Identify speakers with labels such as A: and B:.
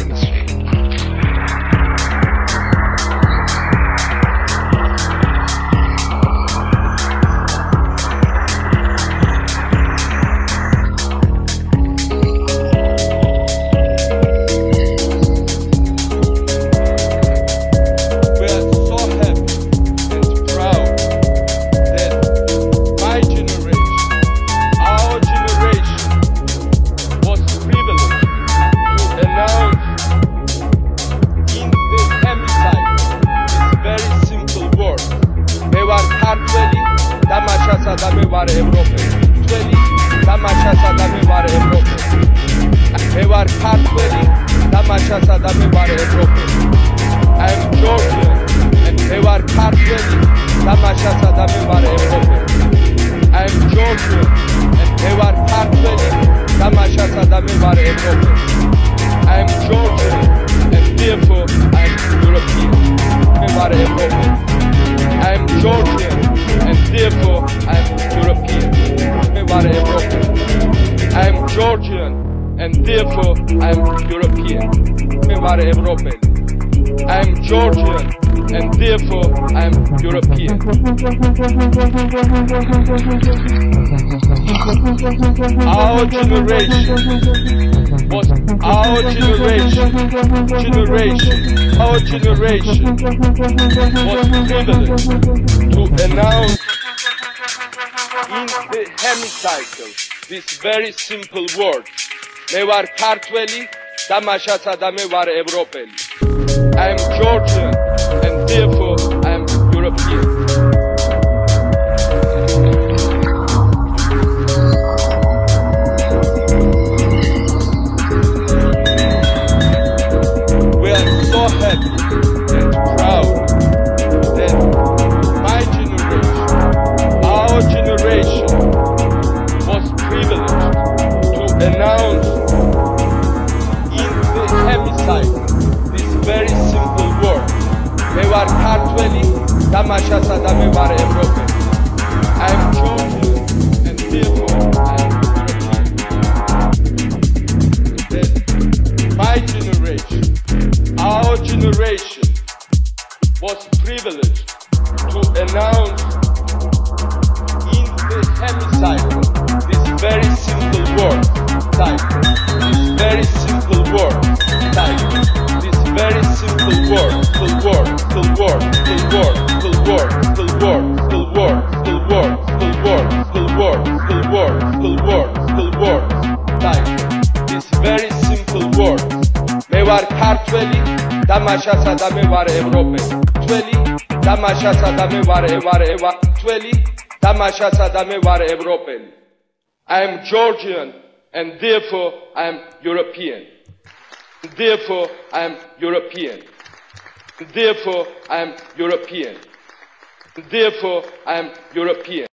A: animals. ვარ ქართველი და მაშასა და მე ვარ ევროპელი. ჩვენი და მაშასა და მე ვარ ევროპელი. მე ვარ ქართველი და მაშასა და მე ვარ ევროპელი. I am Georgian and მე ვარ Georgian and therefore I am European. Memare European. I am Georgian and therefore I am European. Our generation was our generation, generation, our generation was privileged to announce in the hemicycle this very simple word. მე ვარ ქართველი და მაშაცა და მე ვარ ევროპელი. I am Georgian and therefore I am European. We are so happy Tamasha Sadame Mare Europe. I am and. That my generation, our generation, was privileged to announce in the hemicycle this very simple word, this very simple word, this very simple word, the word, the word. The word full word full word full word full word full word full word full word full word cycle this very simple word მე ვარ ქართველი და მაშასა და მე ვარ ევროპელი ჩვენი და მაშასა და მე ვარ ევარ ევა ჩვენი და მაშასა და მე ვარ ევროპელი I am Georgian and therefore I am European. Therefore I am European. Therefore I am European. Therefore I am European.